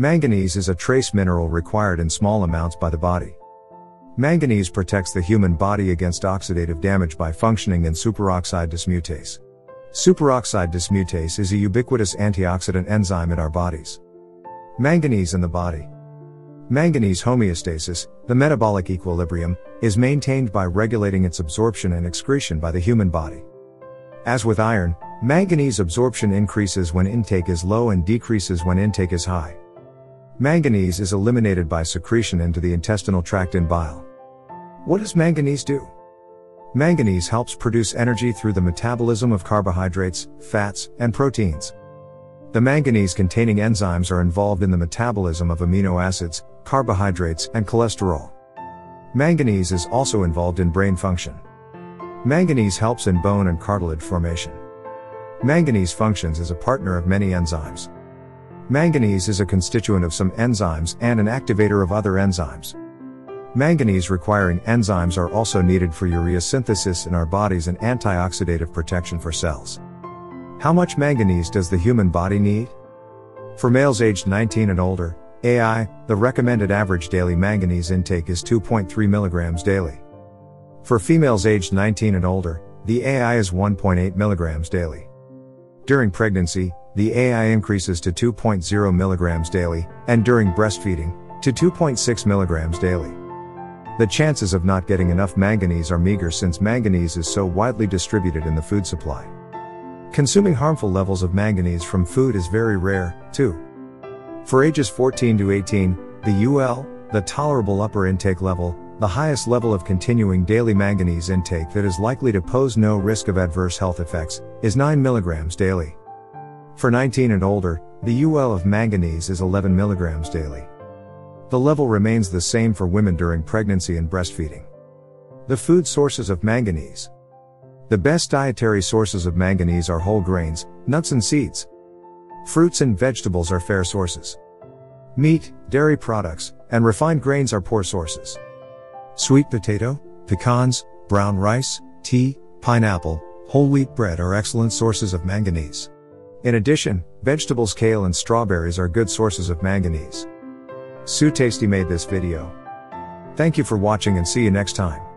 Manganese is a trace mineral required in small amounts by the body. Manganese protects the human body against oxidative damage by functioning in superoxide dismutase. Superoxide dismutase is a ubiquitous antioxidant enzyme in our bodies. Manganese in the body. Manganese homeostasis, the metabolic equilibrium, is maintained by regulating its absorption and excretion by the human body. As with iron, manganese absorption increases when intake is low and decreases when intake is high. Manganese is eliminated by secretion into the intestinal tract in bile. What does manganese do? Manganese helps produce energy through the metabolism of carbohydrates, fats, and proteins. The manganese containing enzymes are involved in the metabolism of amino acids, carbohydrates, and cholesterol. Manganese is also involved in brain function. Manganese helps in bone and cartilage formation. Manganese functions as a partner of many enzymes. Manganese is a constituent of some enzymes and an activator of other enzymes. Manganese requiring enzymes are also needed for urea synthesis in our bodies and antioxidative protection for cells. How much manganese does the human body need? For males aged 19 and older, AI, the recommended average daily manganese intake is 2.3 mg daily. For females aged 19 and older, the AI is 1.8 mg daily. During pregnancy, the AI increases to 2.0 mg daily, and during breastfeeding, to 2.6 mg daily. The chances of not getting enough manganese are meager since manganese is so widely distributed in the food supply. Consuming harmful levels of manganese from food is very rare, too. For ages 14 to 18, the UL, the tolerable upper intake level, the highest level of continuing daily manganese intake that is likely to pose no risk of adverse health effects, is 9 mg daily. For 19 and older, the UL of manganese is 11 mg daily. The level remains the same for women during pregnancy and breastfeeding. The food sources of manganese. The best dietary sources of manganese are whole grains, nuts and seeds. Fruits and vegetables are fair sources. Meat, dairy products, and refined grains are poor sources. Sweet potato, pecans, brown rice, tea, pineapple, whole wheat bread are excellent sources of manganese. In addition, vegetables kale and strawberries are good sources of manganese. SuTasty made this video. Thank you for watching and see you next time.